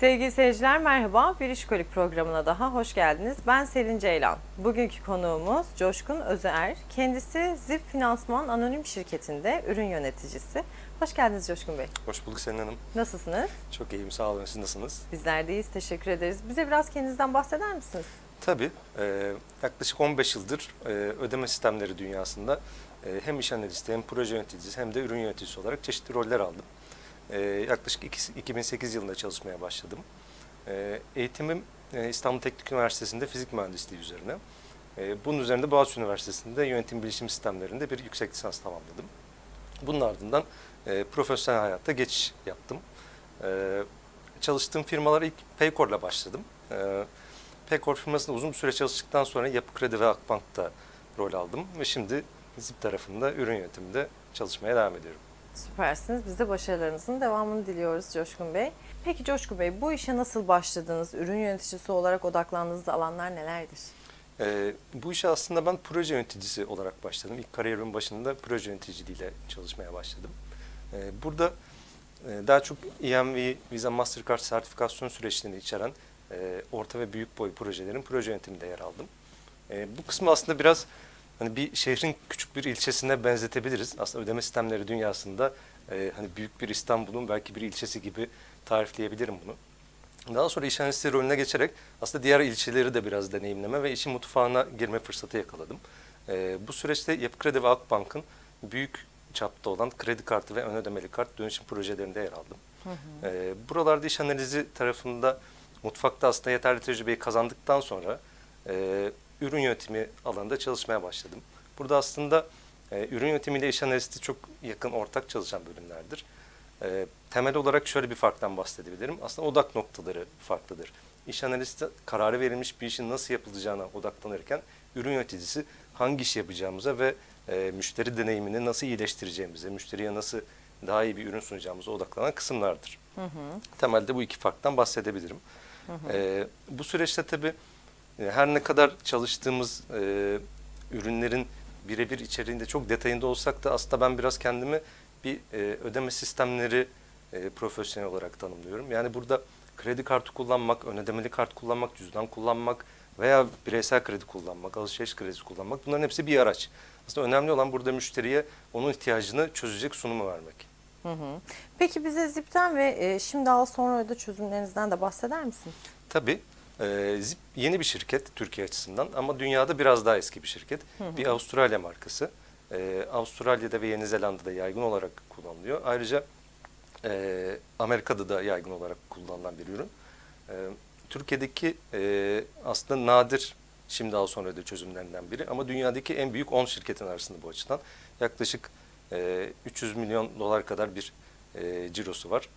Sevgili seyirciler merhaba. Bir İşkolik programına daha hoş geldiniz. Ben Selin Ceylan. Bugünkü konuğumuz Coşkun Özer. Kendisi ZIP Finansman Anonim Şirketi'nde ürün yöneticisi. Hoş geldiniz Coşkun Bey. Hoş bulduk Selin Hanım. Nasılsınız? Çok iyiyim, sağ olun. Siz nasılsınız? Bizler deyiz. Teşekkür ederiz. Bize biraz kendinizden bahseder misiniz? Tabii, e, yaklaşık 15 yıldır e, ödeme sistemleri dünyasında e, hem iş analisti hem proje yöneticisi hem de ürün yöneticisi olarak çeşitli roller aldım. E, yaklaşık iki- 2008 yılında çalışmaya başladım. E, eğitimim e, İstanbul Teknik Üniversitesi'nde fizik mühendisliği üzerine. E, bunun üzerinde Boğaziçi Üniversitesi'nde yönetim bilişim sistemlerinde bir yüksek lisans tamamladım. Bunun ardından e, profesyonel hayatta geçiş yaptım. Çalıştığım firmalara ilk Paycor'la başladım. Paycor firmasında uzun bir süre çalıştıktan sonra Yapı Kredi ve Akbank'ta rol aldım ve şimdi ZIP tarafında ürün yönetiminde çalışmaya devam ediyorum. Süpersiniz. Biz de başarılarınızın devamını diliyoruz Coşkun Bey. Peki Coşkun Bey bu işe nasıl başladınız? Ürün yöneticisi olarak odaklandığınız alanlar nelerdir? Ee, bu işe aslında ben proje yöneticisi olarak başladım. İlk kariyerimin başında proje yöneticiliğiyle çalışmaya başladım. Ee, burada e, daha çok EMV, Visa Mastercard sertifikasyon süreçlerini içeren e, orta ve büyük boy projelerin proje yönetiminde yer aldım. E, bu kısmı aslında biraz hani bir şehrin küçük bir ilçesine benzetebiliriz. Aslında ödeme sistemleri dünyasında e, hani büyük bir İstanbul'un belki bir ilçesi gibi tarifleyebilirim bunu. Daha sonra iş analistleri rolüne geçerek aslında diğer ilçeleri de biraz deneyimleme ve işin mutfağına girme fırsatı yakaladım. Ee, bu süreçte Yapı Kredi ve Akbank'ın büyük çapta olan kredi kartı ve ön ödemeli kart dönüşüm projelerinde yer aldım. Ee, buralarda iş analizi tarafında mutfakta aslında yeterli tecrübeyi kazandıktan sonra e, ürün yönetimi alanında çalışmaya başladım. Burada aslında e, ürün yönetimiyle iş analisti çok yakın ortak çalışan bölümlerdir. E, temel olarak şöyle bir farktan bahsedebilirim. Aslında odak noktaları farklıdır. İş analisti kararı verilmiş bir işin nasıl yapılacağına odaklanırken ürün yöneticisi hangi iş yapacağımıza ve e, müşteri deneyimini nasıl iyileştireceğimize, müşteriye nasıl daha iyi bir ürün sunacağımıza odaklanan kısımlardır. Temelde bu iki farktan bahsedebilirim. E, bu süreçte tabii her ne kadar çalıştığımız e, ürünlerin birebir içeriğinde çok detayında olsak da aslında ben biraz kendimi bir e, ödeme sistemleri e, profesyonel olarak tanımlıyorum. Yani burada kredi kartı kullanmak, ön ödemeli kart kullanmak, cüzdan kullanmak veya bireysel kredi kullanmak, alışveriş kredisi kullanmak bunların hepsi bir araç. Aslında önemli olan burada müşteriye onun ihtiyacını çözecek sunumu vermek. Hı hı. Peki bize ZIP'ten ve e, şimdi daha sonra da çözümlerinizden de bahseder misiniz? Tabii. E, Zip yeni bir şirket Türkiye açısından ama dünyada biraz daha eski bir şirket. Bir Avustralya markası. E, Avustralya'da ve Yeni Zelanda'da yaygın olarak kullanılıyor. Ayrıca e, Amerika'da da yaygın olarak kullanılan bir ürün. E, Türkiye'deki e, aslında nadir şimdi daha sonra da çözümlerinden biri ama dünyadaki en büyük 10 şirketin arasında bu açıdan. Yaklaşık e, 300 milyon dolar kadar bir e, cirosu var.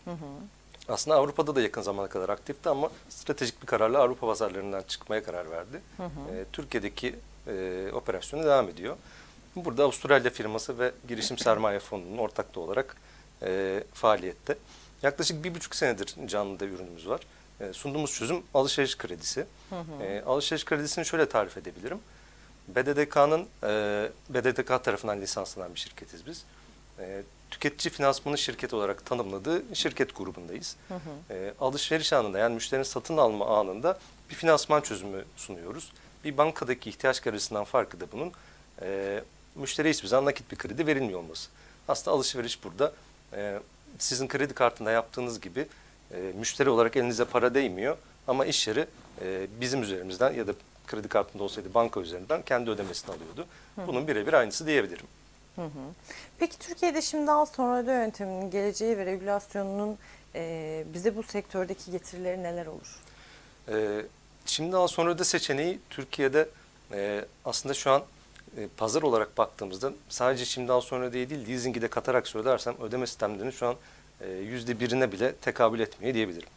Aslında Avrupa'da da yakın zamana kadar aktifti ama stratejik bir kararla Avrupa pazarlarından çıkmaya karar verdi. E, Türkiye'deki e, operasyonu devam ediyor. Burada Avustralya firması ve girişim sermaye fonunun ortaklığı olarak e, faaliyette. Yaklaşık bir buçuk senedir canlıda ürünümüz var. E, sunduğumuz çözüm alışveriş kredisi. E, alışveriş kredisini şöyle tarif edebilirim. BDDK'nın e, BDDK tarafından lisanslanan bir şirketiz biz. E, tüketici finansmanı şirket olarak tanımladığı şirket grubundayız. E, alışveriş anında yani müşterinin satın alma anında bir finansman çözümü sunuyoruz. Bir bankadaki ihtiyaç kredisinden farkı da bunun e, müşteriye hiçbir zaman nakit bir kredi verilmiyor olması. Aslında alışveriş burada e, sizin kredi kartında yaptığınız gibi e, müşteri olarak elinize para değmiyor ama iş yeri e, bizim üzerimizden ya da kredi kartında olsaydı banka üzerinden kendi ödemesini alıyordu. Bunun birebir aynısı diyebilirim. Peki Türkiye'de şimdi daha sonra ödeme yönteminin geleceği ve regülasyonunun e, bize bu sektördeki getirileri neler olur? Ee, şimdi daha sonra da seçeneği Türkiye'de e, aslında şu an e, pazar olarak baktığımızda sadece şimdi daha sonra diye değil leasingi de katarak söylersem ödeme sistemlerinin şu an e, yüzde birine bile tekabül etmiyor diyebilirim.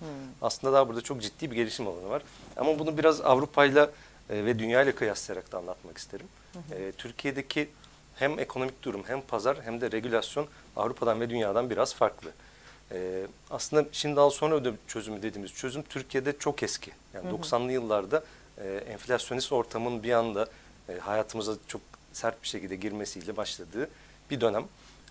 Aslında daha burada çok ciddi bir gelişim alanı var. Ama bunu biraz Avrupa'yla e, ve dünyayla kıyaslayarak da anlatmak isterim. E, Türkiye'deki hem ekonomik durum hem pazar hem de regülasyon Avrupa'dan ve dünyadan biraz farklı. Ee, aslında şimdi daha sonra ödeme çözümü dediğimiz çözüm Türkiye'de çok eski. Yani 90'lı yıllarda e, enflasyonist ortamın bir anda e, hayatımıza çok sert bir şekilde girmesiyle başladığı bir dönem.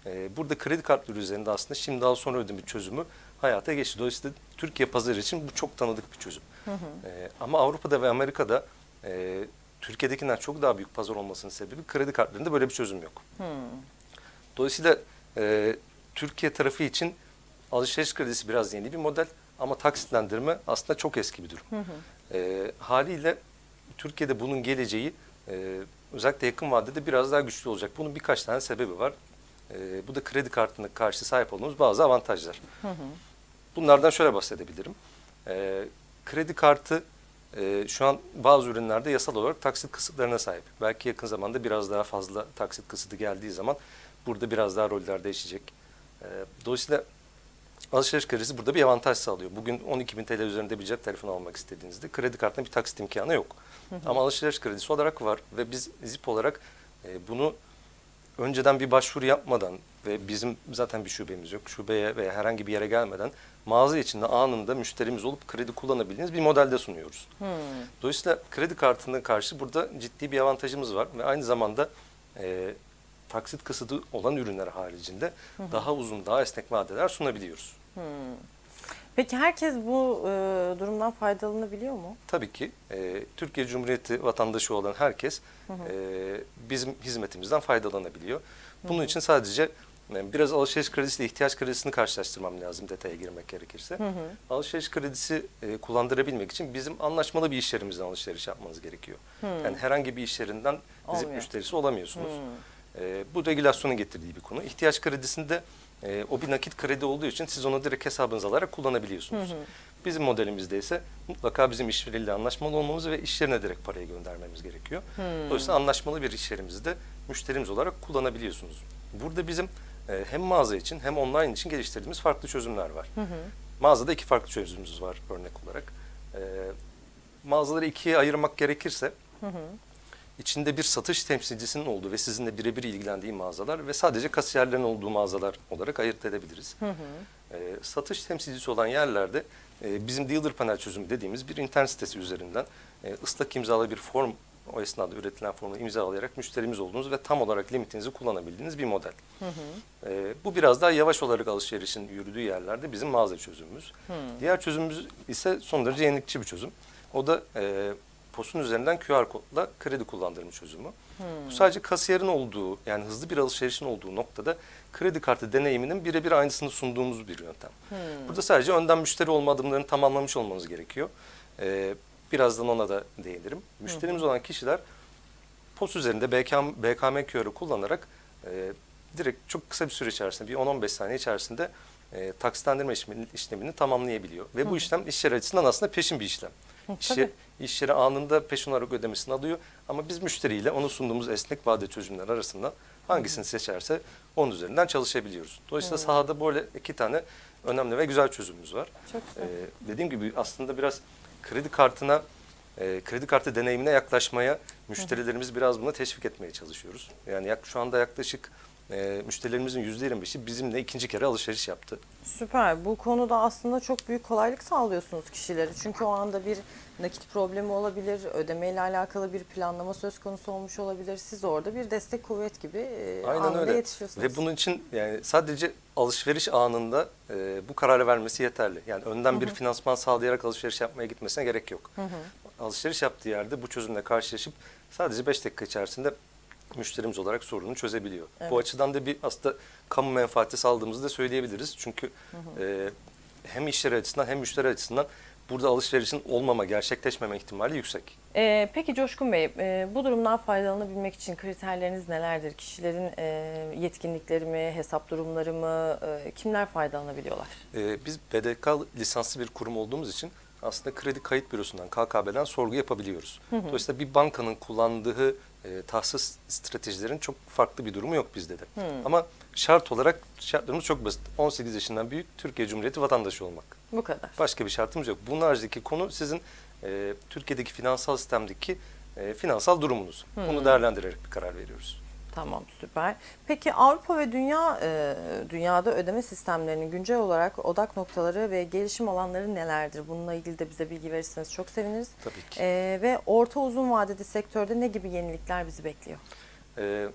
E, burada kredi kartları üzerinde aslında şimdi daha sonra ödeme çözümü hayata geçti. Dolayısıyla Türkiye pazarı için bu çok tanıdık bir çözüm. E, ama Avrupa'da ve Amerika'da e, Türkiye'dekinden çok daha büyük pazar olmasının sebebi kredi kartlarında böyle bir çözüm yok. Dolayısıyla e, Türkiye tarafı için alışveriş kredisi biraz yeni bir model ama taksitlendirme aslında çok eski bir durum. E, haliyle Türkiye'de bunun geleceği e, özellikle yakın vadede biraz daha güçlü olacak. Bunun birkaç tane sebebi var. E, bu da kredi kartına karşı sahip olduğumuz bazı avantajlar. Bunlardan şöyle bahsedebilirim. E, kredi kartı e, şu an bazı ürünlerde yasal olarak taksit kısıtlarına sahip. Belki yakın zamanda biraz daha fazla taksit kısıtı geldiği zaman burada biraz daha roller değişecek. E, dolayısıyla alışveriş kredisi burada bir avantaj sağlıyor. Bugün 12 bin TL üzerinde bir cep telefonu almak istediğinizde kredi kartına bir taksit imkanı yok. Ama alışveriş kredisi olarak var ve biz ZIP olarak e, bunu önceden bir başvuru yapmadan ve bizim zaten bir şubemiz yok. Şubeye veya herhangi bir yere gelmeden mağaza içinde anında müşterimiz olup kredi kullanabildiğiniz bir modelde sunuyoruz. Dolayısıyla kredi kartına karşı burada ciddi bir avantajımız var ve aynı zamanda e, taksit kısıtı olan ürünler haricinde daha uzun, daha esnek vadeler sunabiliyoruz. Peki herkes bu e, durumdan faydalanabiliyor mu? Tabii ki e, Türkiye Cumhuriyeti vatandaşı olan herkes e, bizim hizmetimizden faydalanabiliyor. Bunun için sadece e, biraz alışveriş kredisiyle ihtiyaç kredisini karşılaştırmam lazım detaya girmek gerekirse. Alışveriş kredisi e, kullandırabilmek için bizim anlaşmalı bir iş yerimizden alışveriş yapmanız gerekiyor. Yani herhangi bir iş yerinden Olmuyor. müşterisi olamıyorsunuz. E, bu regülasyonun getirdiği bir konu. İhtiyaç kredisinde e, o bir nakit kredi olduğu için siz onu direkt hesabınıza alarak kullanabiliyorsunuz. Bizim modelimizde ise mutlaka bizim işveriyle anlaşmalı olmamız ve iş yerine direkt parayı göndermemiz gerekiyor. Dolayısıyla anlaşmalı bir iş yerimizde müşterimiz olarak kullanabiliyorsunuz. Burada bizim e, hem mağaza için hem online için geliştirdiğimiz farklı çözümler var. Mağazada iki farklı çözümümüz var örnek olarak. E, mağazaları ikiye ayırmak gerekirse içinde bir satış temsilcisinin olduğu ve sizinle birebir ilgilendiği mağazalar ve sadece kasiyerlerin olduğu mağazalar olarak ayırt edebiliriz. E, satış temsilcisi olan yerlerde e, bizim dealer panel çözümü dediğimiz bir internet sitesi üzerinden e, ıslak imzalı bir form o esnada üretilen formu imzalayarak müşterimiz olduğunuz ve tam olarak limitinizi kullanabildiğiniz bir model. E, bu biraz daha yavaş olarak alışverişin yürüdüğü yerlerde bizim mağaza çözümümüz. Diğer çözümümüz ise son derece yenilikçi bir çözüm. O da e, POS'un üzerinden QR kodla kredi kullandırma çözümü. Bu sadece kasiyerin olduğu yani hızlı bir alışverişin olduğu noktada kredi kartı deneyiminin birebir aynısını sunduğumuz bir yöntem. Burada sadece önden müşteri olma adımlarını tamamlamış olmanız gerekiyor. Ee, birazdan ona da değinirim. Müşterimiz olan kişiler POS üzerinde BKM, BKM QR'ı kullanarak e, direkt çok kısa bir süre içerisinde bir 10-15 saniye içerisinde e, taksitlendirme işlemini, işlemini tamamlayabiliyor. Ve bu işlem iş yeri açısından aslında peşin bir işlem. İş, yeri- iş yeri anında peşin olarak ödemesini alıyor ama biz müşteriyle onu sunduğumuz esnek vade çözümler arasında hangisini seçerse onun üzerinden çalışabiliyoruz. Dolayısıyla sahada böyle iki tane önemli ve güzel çözümümüz var. Çok güzel. Ee, dediğim gibi aslında biraz kredi kartına, e, kredi kartı deneyimine yaklaşmaya müşterilerimizi biraz buna teşvik etmeye çalışıyoruz. Yani yak, şu anda yaklaşık e, müşterilerimizin %25'i bizimle ikinci kere alışveriş yaptı. Süper. Bu konuda aslında çok büyük kolaylık sağlıyorsunuz kişilere. Çünkü o anda bir nakit problemi olabilir, ödemeyle alakalı bir planlama söz konusu olmuş olabilir. Siz orada bir destek kuvvet gibi e, Aynen anında öyle. yetişiyorsunuz. Ve bunun için yani sadece alışveriş anında e, bu kararı vermesi yeterli. Yani önden bir finansman sağlayarak alışveriş yapmaya gitmesine gerek yok. Alışveriş yaptığı yerde bu çözümle karşılaşıp sadece 5 dakika içerisinde müşterimiz olarak sorununu çözebiliyor. Evet. Bu açıdan da bir aslında kamu menfaati sağladığımızı da söyleyebiliriz. Çünkü e, hem işleri açısından hem müşteri açısından burada alışverişin olmama, gerçekleşmeme ihtimali yüksek. Ee, peki Coşkun Bey, e, bu durumdan faydalanabilmek için kriterleriniz nelerdir? Kişilerin e, yetkinlikleri mi, hesap durumları mı, e, kimler faydalanabiliyorlar? Ee, biz BDK lisanslı bir kurum olduğumuz için aslında kredi kayıt bürosundan, KKB'den sorgu yapabiliyoruz. Dolayısıyla bir bankanın kullandığı e, tahsis stratejilerin çok farklı bir durumu yok bizde de. Ama şart olarak şartlarımız çok basit. 18 yaşından büyük Türkiye Cumhuriyeti vatandaşı olmak. Bu kadar. Başka bir şartımız yok. Bunun haricindeki konu sizin e, Türkiye'deki finansal sistemdeki e, finansal durumunuz. Bunu değerlendirerek bir karar veriyoruz. Tamam süper. Peki Avrupa ve dünya e, dünyada ödeme sistemlerinin güncel olarak odak noktaları ve gelişim alanları nelerdir? Bununla ilgili de bize bilgi verirseniz çok seviniriz. Tabii ki. E, ve orta uzun vadede sektörde ne gibi yenilikler bizi bekliyor? Ee,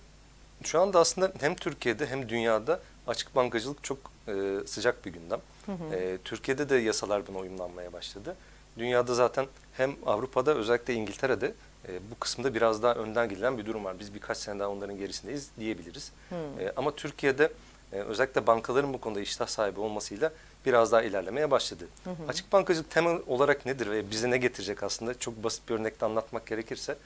şu anda aslında hem Türkiye'de hem dünyada açık bankacılık çok e, sıcak bir gündem. E, Türkiye'de de yasalar buna uyumlanmaya başladı. Dünyada zaten hem Avrupa'da özellikle İngiltere'de e, bu kısımda biraz daha önden gidilen bir durum var. Biz birkaç sene daha onların gerisindeyiz diyebiliriz. E, ama Türkiye'de e, özellikle bankaların bu konuda iştah sahibi olmasıyla biraz daha ilerlemeye başladı. Açık bankacılık temel olarak nedir ve bize ne getirecek aslında? Çok basit bir örnekle anlatmak gerekirse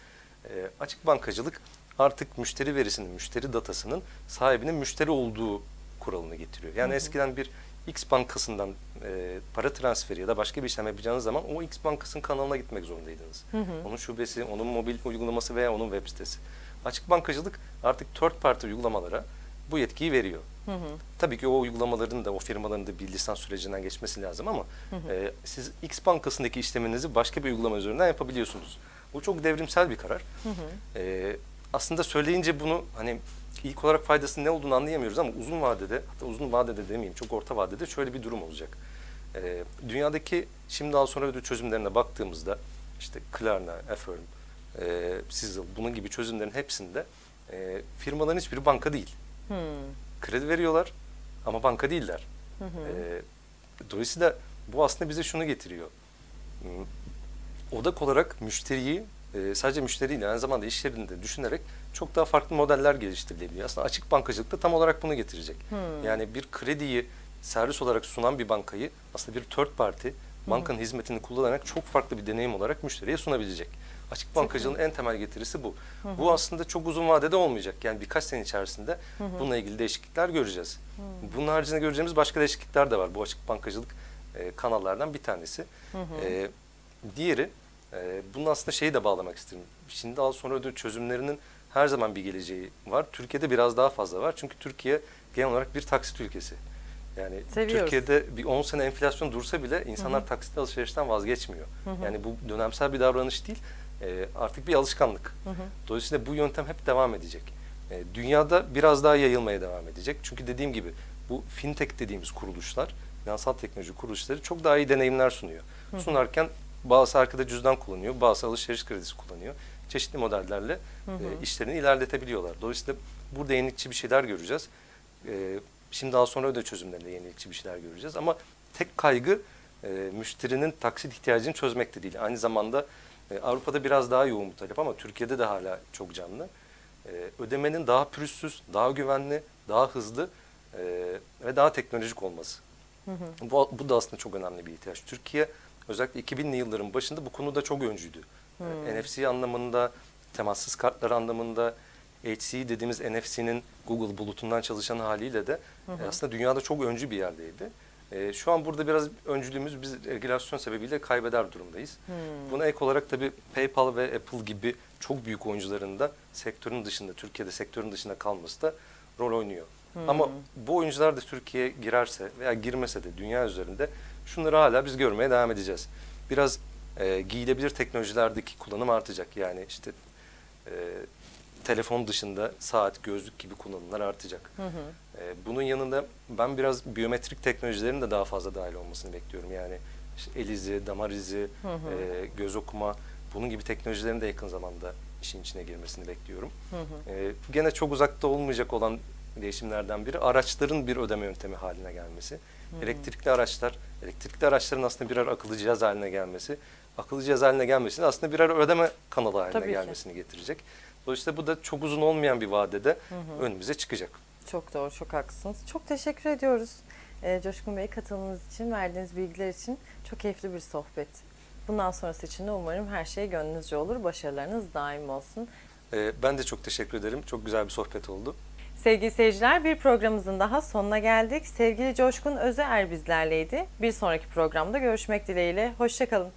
e, açık bankacılık artık müşteri verisinin, müşteri datasının sahibinin müşteri olduğu kuralını getiriyor. Yani eskiden bir X bankasından e, para transferi ya da başka bir işlem yapacağınız zaman o X bankasının kanalına gitmek zorundaydınız. Onun şubesi, onun mobil uygulaması veya onun web sitesi. Açık bankacılık artık third party uygulamalara bu yetkiyi veriyor. Tabii ki o uygulamaların da o firmaların da bir lisans sürecinden geçmesi lazım ama e, siz X bankasındaki işleminizi başka bir uygulama üzerinden yapabiliyorsunuz. Bu çok devrimsel bir karar. E, aslında söyleyince bunu hani ilk olarak faydasının ne olduğunu anlayamıyoruz ama uzun vadede, hatta uzun vadede demeyeyim çok orta vadede şöyle bir durum olacak. E, dünyadaki şimdi daha sonra ödül çözümlerine baktığımızda işte Klarna, Affirm, e, Sizzle bunun gibi çözümlerin hepsinde e, firmaların hiçbiri banka değil. Hmm. Kredi veriyorlar ama banka değiller. E, dolayısıyla bu aslında bize şunu getiriyor. Hmm, Odak olarak müşteriyi e, sadece müşteriyle aynı zamanda iş yerinde düşünerek çok daha farklı modeller geliştirilebiliyor. Aslında açık bankacılık da tam olarak bunu getirecek. Yani bir krediyi servis olarak sunan bir bankayı aslında bir third party bankanın hizmetini kullanarak çok farklı bir deneyim olarak müşteriye sunabilecek. Açık bankacılığın en temel getirisi bu. Bu aslında çok uzun vadede olmayacak. Yani birkaç sene içerisinde bununla ilgili değişiklikler göreceğiz. Bunun haricinde göreceğimiz başka değişiklikler de var. Bu açık bankacılık e, kanallardan bir tanesi. E, diğeri e, bunun aslında şeyi de bağlamak isterim. Şimdi al sonra ödül çözümlerinin her zaman bir geleceği var. Türkiye'de biraz daha fazla var. Çünkü Türkiye genel olarak bir taksit ülkesi. Yani Seviyoruz. Türkiye'de bir 10 sene enflasyon dursa bile insanlar taksitli alışverişten vazgeçmiyor. Yani bu dönemsel bir davranış değil, e, artık bir alışkanlık. Dolayısıyla bu yöntem hep devam edecek. E, dünyada biraz daha yayılmaya devam edecek. Çünkü dediğim gibi bu fintech dediğimiz kuruluşlar, finansal teknoloji kuruluşları çok daha iyi deneyimler sunuyor. Sunarken bazı arkada cüzdan kullanıyor, bazı alışveriş kredisi kullanıyor. Çeşitli modellerle e, işlerini ilerletebiliyorlar. Dolayısıyla burada yenilikçi bir şeyler göreceğiz. E, şimdi daha sonra öde çözümlerinde yenilikçi bir şeyler göreceğiz. Ama tek kaygı e, müşterinin taksit ihtiyacını çözmek de değil. Aynı zamanda e, Avrupa'da biraz daha yoğun bu talep ama Türkiye'de de hala çok canlı. E, ödemenin daha pürüzsüz, daha güvenli, daha hızlı e, ve daha teknolojik olması. Bu, bu da aslında çok önemli bir ihtiyaç. Türkiye özellikle 2000'li yılların başında bu konuda çok öncüydü. E, NFC anlamında, temassız kartlar anlamında, HC dediğimiz NFC'nin Google bulutundan çalışan haliyle de e, aslında dünyada çok öncü bir yerdeydi. E, şu an burada biraz öncülüğümüz biz regülasyon sebebiyle kaybeder durumdayız. Buna ek olarak tabii PayPal ve Apple gibi çok büyük oyuncuların da sektörün dışında, Türkiye'de sektörün dışında kalması da rol oynuyor. Ama bu oyuncular da Türkiye'ye girerse veya girmese de dünya üzerinde şunları hala biz görmeye devam edeceğiz. Biraz e, giyilebilir teknolojilerdeki kullanım artacak. Yani işte e, telefon dışında saat, gözlük gibi kullanımlar artacak. E, bunun yanında ben biraz biyometrik teknolojilerin de daha fazla dahil olmasını bekliyorum. Yani işte el izi, damar izi, e, göz okuma bunun gibi teknolojilerin de yakın zamanda işin içine girmesini bekliyorum. E, gene çok uzakta olmayacak olan değişimlerden biri araçların bir ödeme yöntemi haline gelmesi. Elektrikli araçlar, elektrikli araçların aslında birer akıllı cihaz haline gelmesi, akıllı cihaz haline gelmesini aslında birer ödeme kanalı haline Tabii ki. gelmesini getirecek. Dolayısıyla bu da çok uzun olmayan bir vadede önümüze çıkacak. Çok doğru, çok haklısınız. Çok teşekkür ediyoruz e, Coşkun Bey katılımınız için, verdiğiniz bilgiler için. Çok keyifli bir sohbet. Bundan sonrası için de umarım her şey gönlünüzce olur. Başarılarınız daim olsun. E, ben de çok teşekkür ederim. Çok güzel bir sohbet oldu. Sevgili seyirciler bir programımızın daha sonuna geldik. Sevgili Coşkun Özeer bizlerleydi. Bir sonraki programda görüşmek dileğiyle. Hoşçakalın.